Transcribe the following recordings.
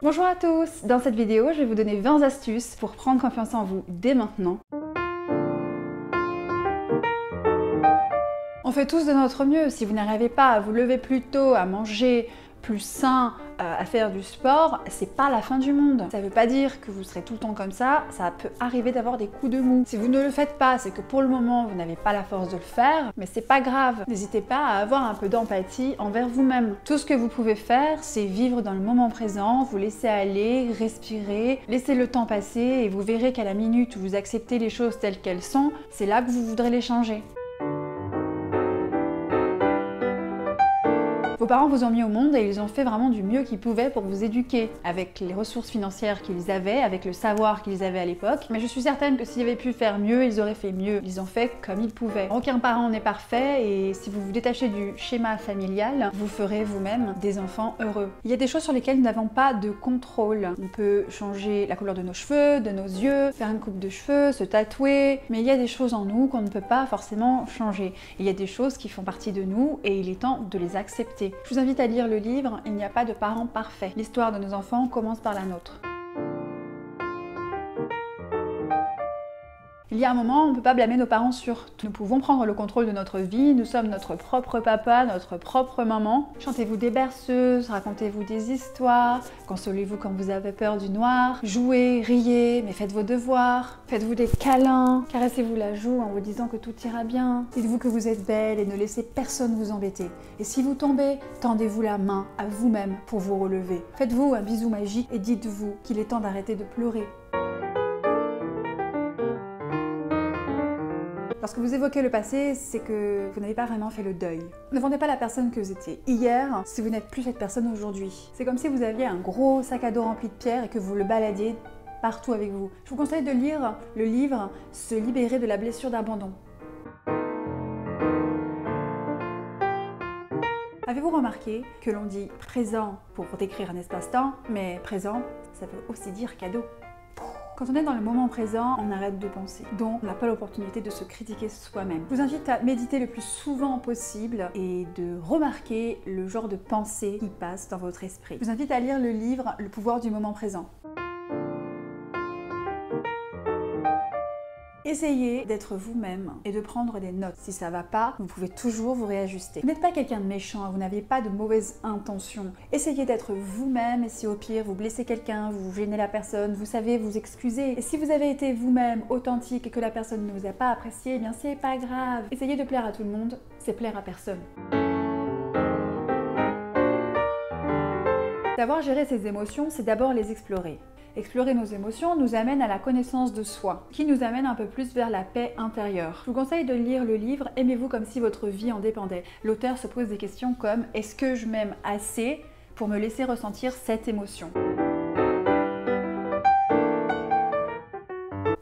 Bonjour à tous Dans cette vidéo, je vais vous donner 20 astuces pour prendre confiance en vous dès maintenant. On fait tous de notre mieux. Si vous n'arrivez pas à vous lever plus tôt, à manger plus sain, euh, à faire du sport, c'est pas la fin du monde. Ça veut pas dire que vous serez tout le temps comme ça, ça peut arriver d'avoir des coups de mou. Si vous ne le faites pas, c'est que pour le moment vous n'avez pas la force de le faire, mais c'est pas grave. N'hésitez pas à avoir un peu d'empathie envers vous-même. Tout ce que vous pouvez faire, c'est vivre dans le moment présent, vous laisser aller, respirer, laisser le temps passer et vous verrez qu'à la minute où vous acceptez les choses telles qu'elles sont, c'est là que vous voudrez les changer. Vos parents vous ont mis au monde et ils ont fait vraiment du mieux qu'ils pouvaient pour vous éduquer, avec les ressources financières qu'ils avaient, avec le savoir qu'ils avaient à l'époque. Mais je suis certaine que s'ils avaient pu faire mieux, ils auraient fait mieux. Ils ont fait comme ils pouvaient. Aucun parent n'est parfait et si vous vous détachez du schéma familial, vous ferez vous-même des enfants heureux. Il y a des choses sur lesquelles nous n'avons pas de contrôle. On peut changer la couleur de nos cheveux, de nos yeux, faire une coupe de cheveux, se tatouer, mais il y a des choses en nous qu'on ne peut pas forcément changer. Il y a des choses qui font partie de nous et il est temps de les accepter. Je vous invite à lire le livre Il n'y a pas de parents parfaits. L'histoire de nos enfants commence par la nôtre. Il y a un moment, on ne peut pas blâmer nos parents sur. Nous pouvons prendre le contrôle de notre vie, nous sommes notre propre papa, notre propre maman. Chantez-vous des berceuses, racontez-vous des histoires, consolez-vous quand vous avez peur du noir, jouez, riez, mais faites vos devoirs, faites-vous des câlins, caressez-vous la joue en vous disant que tout ira bien. Dites-vous que vous êtes belle et ne laissez personne vous embêter. Et si vous tombez, tendez-vous la main à vous-même pour vous relever. Faites-vous un bisou magique et dites-vous qu'il est temps d'arrêter de pleurer. Lorsque vous évoquez le passé, c'est que vous n'avez pas vraiment fait le deuil. Ne vendez pas la personne que vous étiez hier si vous n'êtes plus cette personne aujourd'hui. C'est comme si vous aviez un gros sac à dos rempli de pierres et que vous le baladiez partout avec vous. Je vous conseille de lire le livre Se libérer de la blessure d'abandon. Avez-vous remarqué que l'on dit présent pour décrire un espace-temps, mais présent, ça veut aussi dire cadeau quand on est dans le moment présent, on arrête de penser. Donc, on n'a pas l'opportunité de se critiquer soi-même. Je vous invite à méditer le plus souvent possible et de remarquer le genre de pensée qui passe dans votre esprit. Je vous invite à lire le livre Le pouvoir du moment présent. Essayez d'être vous-même et de prendre des notes. Si ça va pas, vous pouvez toujours vous réajuster. N'êtes pas quelqu'un de méchant, vous n'avez pas de mauvaises intentions. Essayez d'être vous-même et si au pire vous blessez quelqu'un, vous gênez la personne, vous savez vous excuser. Et si vous avez été vous-même authentique et que la personne ne vous a pas apprécié, eh bien c'est pas grave. Essayez de plaire à tout le monde, c'est plaire à personne. Savoir gérer ses émotions, c'est d'abord les explorer. Explorer nos émotions nous amène à la connaissance de soi, qui nous amène un peu plus vers la paix intérieure. Je vous conseille de lire le livre Aimez-vous comme si votre vie en dépendait. L'auteur se pose des questions comme Est-ce que je m'aime assez pour me laisser ressentir cette émotion?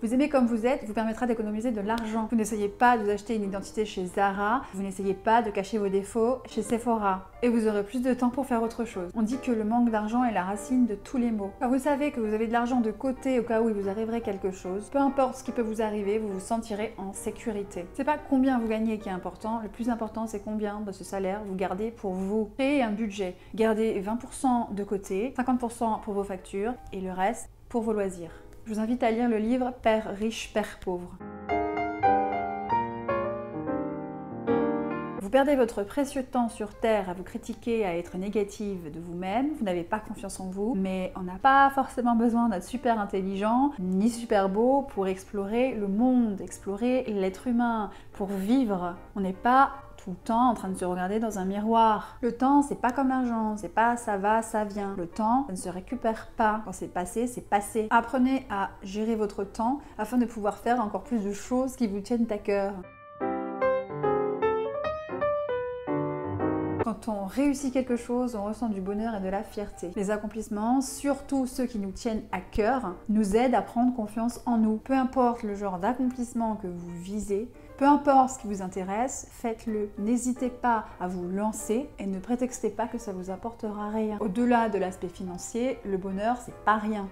Vous aimez comme vous êtes vous permettra d'économiser de l'argent. Vous n'essayez pas de vous acheter une identité chez Zara, vous n'essayez pas de cacher vos défauts chez Sephora. Et vous aurez plus de temps pour faire autre chose. On dit que le manque d'argent est la racine de tous les maux. Quand vous savez que vous avez de l'argent de côté au cas où il vous arriverait quelque chose, peu importe ce qui peut vous arriver, vous vous sentirez en sécurité. C'est pas combien vous gagnez qui est important, le plus important c'est combien de ce salaire vous gardez pour vous. Créez un budget. Gardez 20% de côté, 50% pour vos factures et le reste pour vos loisirs. Je vous invite à lire le livre Père riche, Père pauvre. Vous perdez votre précieux temps sur Terre à vous critiquer, à être négative de vous-même, vous n'avez pas confiance en vous, mais on n'a pas forcément besoin d'être super intelligent ni super beau pour explorer le monde, explorer l'être humain, pour vivre. On n'est pas tout le temps en train de se regarder dans un miroir. Le temps, c'est pas comme l'argent, c'est pas ça va, ça vient. Le temps, ça ne se récupère pas. Quand c'est passé, c'est passé. Apprenez à gérer votre temps afin de pouvoir faire encore plus de choses qui vous tiennent à cœur. Quand on réussit quelque chose, on ressent du bonheur et de la fierté. Les accomplissements, surtout ceux qui nous tiennent à cœur, nous aident à prendre confiance en nous. Peu importe le genre d'accomplissement que vous visez, peu importe ce qui vous intéresse, faites-le. N'hésitez pas à vous lancer et ne prétextez pas que ça vous apportera rien. Au-delà de l'aspect financier, le bonheur, c'est pas rien.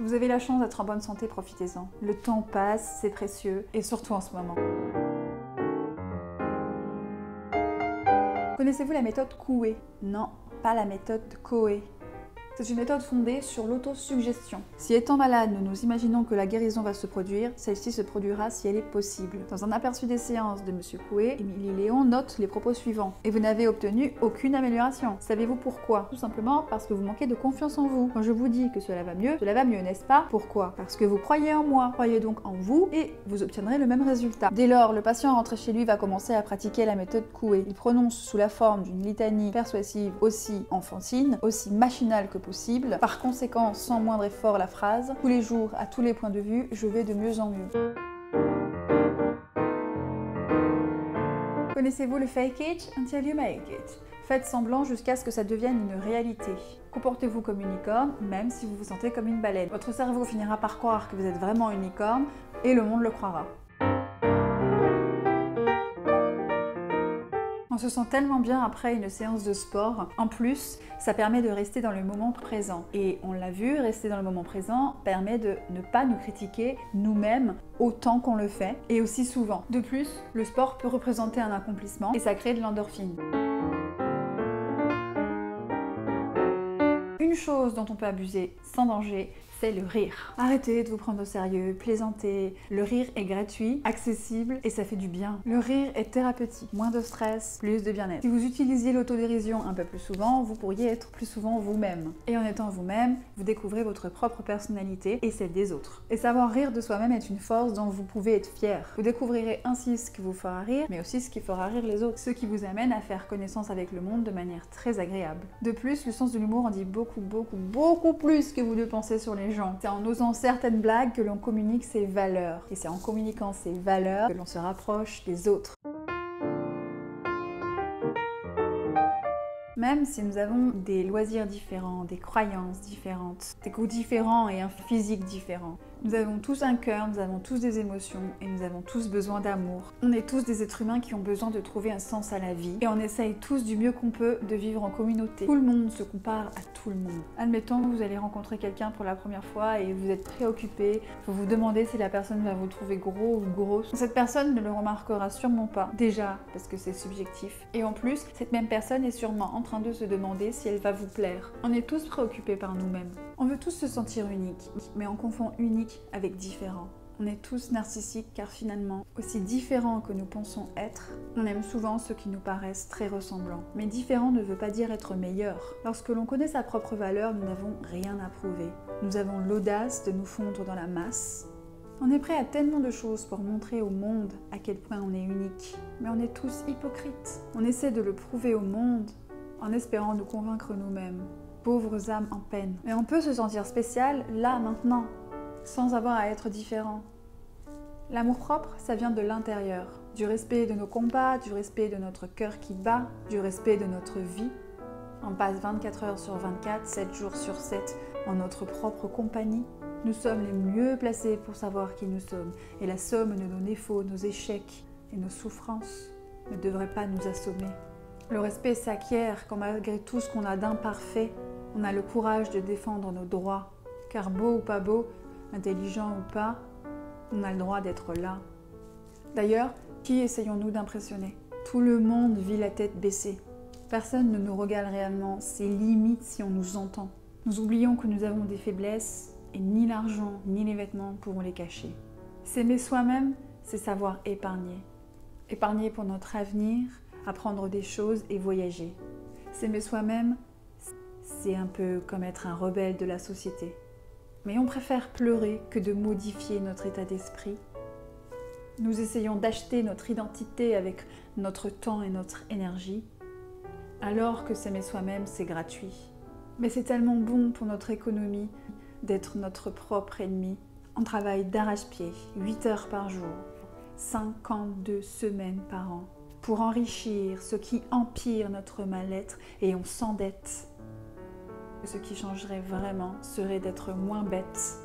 Vous avez la chance d'être en bonne santé, profitez-en. Le temps passe, c'est précieux, et surtout en ce moment. Connaissez-vous la méthode Coué? Non, pas la méthode Coé. C'est une méthode fondée sur l'autosuggestion. Si étant malade, nous nous imaginons que la guérison va se produire, celle-ci se produira si elle est possible. Dans un aperçu des séances de M. Coué, Émilie Léon note les propos suivants. Et vous n'avez obtenu aucune amélioration. Savez-vous pourquoi? Tout simplement parce que vous manquez de confiance en vous. Quand je vous dis que cela va mieux, cela va mieux, n'est-ce pas? Pourquoi? Parce que vous croyez en moi. Croyez donc en vous et vous obtiendrez le même résultat. Dès lors, le patient rentré chez lui va commencer à pratiquer la méthode Coué. Il prononce sous la forme d'une litanie persuasive aussi enfantine, aussi machinale que Par conséquent, sans moindre effort, la phrase Tous les jours, à tous les points de vue, je vais de mieux en mieux. Connaissez-vous le fake it until you make it? Faites semblant jusqu'à ce que ça devienne une réalité. Comportez-vous comme une licorne, même si vous vous sentez comme une baleine. Votre cerveau finira par croire que vous êtes vraiment une licorne, et le monde le croira. On se sent tellement bien après une séance de sport. En plus, ça permet de rester dans le moment présent. Et on l'a vu, rester dans le moment présent permet de ne pas nous critiquer nous-mêmes autant qu'on le fait et aussi souvent. De plus, le sport peut représenter un accomplissement et ça crée de l'endorphine. Une chose dont on peut abuser sans danger, c'est le rire. Arrêtez de vous prendre au sérieux, plaisantez. Le rire est gratuit, accessible et ça fait du bien. Le rire est thérapeutique, moins de stress, plus de bien-être. Si vous utilisiez l'autodérision un peu plus souvent, vous pourriez être plus souvent vous-même. Et en étant vous-même, vous découvrez votre propre personnalité et celle des autres. Et savoir rire de soi-même est une force dont vous pouvez être fier. Vous découvrirez ainsi ce qui vous fera rire, mais aussi ce qui fera rire les autres, ce qui vous amène à faire connaissance avec le monde de manière très agréable. De plus, le sens de l'humour en dit beaucoup, beaucoup, beaucoup plus que vous ne pensez sur les C'est en osant certaines blagues que l'on communique ses valeurs. Et c'est en communiquant ses valeurs que l'on se rapproche des autres. Même si nous avons des loisirs différents, des croyances différentes, des goûts différents et un physique différent, nous avons tous un cœur, nous avons tous des émotions et nous avons tous besoin d'amour. On est tous des êtres humains qui ont besoin de trouver un sens à la vie et on essaye tous du mieux qu'on peut de vivre en communauté. Tout le monde se compare à tout le monde. Admettons que vous allez rencontrer quelqu'un pour la première fois et vous êtes préoccupé, vous vous demandez si la personne va vous trouver gros ou grosse. Cette personne ne le remarquera sûrement pas. Déjà parce que c'est subjectif. Et en plus, cette même personne est sûrement en train de se demander si elle va vous plaire. On est tous préoccupés par nous-mêmes. On veut tous se sentir unique, mais on confond unique avec différent. On est tous narcissiques car finalement, aussi différents que nous pensons être, on aime souvent ceux qui nous paraissent très ressemblants. Mais différent ne veut pas dire être meilleur. Lorsque l'on connaît sa propre valeur, nous n'avons rien à prouver. Nous avons l'audace de nous fondre dans la masse. On est prêt à tellement de choses pour montrer au monde à quel point on est unique. Mais on est tous hypocrites. On essaie de le prouver au monde en espérant nous convaincre nous-mêmes pauvres âmes en peine. Mais on peut se sentir spécial là, maintenant, sans avoir à être différent. L'amour propre, ça vient de l'intérieur, du respect de nos combats, du respect de notre cœur qui bat, du respect de notre vie. On passe 24 heures sur 24, 7 jours sur 7 en notre propre compagnie. Nous sommes les mieux placés pour savoir qui nous sommes, et la somme de nos défauts, nos échecs et nos souffrances ne devrait pas nous assommer. Le respect s'acquiert quand malgré tout ce qu'on a d'imparfait, on a le courage de défendre nos droits, car beau ou pas beau, intelligent ou pas, on a le droit d'être là. D'ailleurs, qui essayons-nous d'impressionner? Tout le monde vit la tête baissée. Personne ne nous regarde réellement, c'est limite si on nous entend. Nous oublions que nous avons des faiblesses et ni l'argent ni les vêtements pourront les cacher. S'aimer soi-même, c'est savoir épargner. Épargner pour notre avenir, apprendre des choses et voyager. S'aimer soi-même, c'est un peu comme être un rebelle de la société. Mais on préfère pleurer que de modifier notre état d'esprit. Nous essayons d'acheter notre identité avec notre temps et notre énergie, alors que s'aimer soi-même, c'est gratuit. Mais c'est tellement bon pour notre économie d'être notre propre ennemi. On travaille d'arrache-pied, 8 heures par jour, 52 semaines par an, pour enrichir ce qui empire notre mal-être et on s'endette ce qui changerait vraiment serait d'être moins bête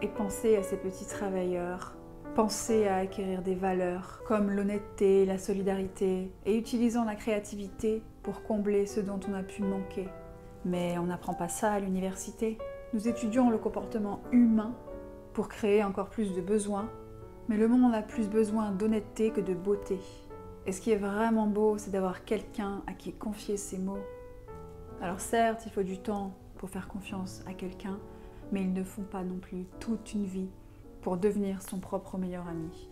et penser à ces petits travailleurs, penser à acquérir des valeurs comme l'honnêteté, la solidarité et utilisant la créativité pour combler ce dont on a pu manquer. Mais on n'apprend pas ça à l'université. Nous étudions le comportement humain pour créer encore plus de besoins, mais le monde a plus besoin d'honnêteté que de beauté. Et ce qui est vraiment beau, c'est d'avoir quelqu'un à qui confier ses mots. Alors certes, il faut du temps pour faire confiance à quelqu'un, mais ils ne font pas non plus toute une vie pour devenir son propre meilleur ami.